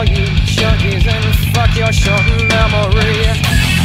all you junkies and fuck your short memory.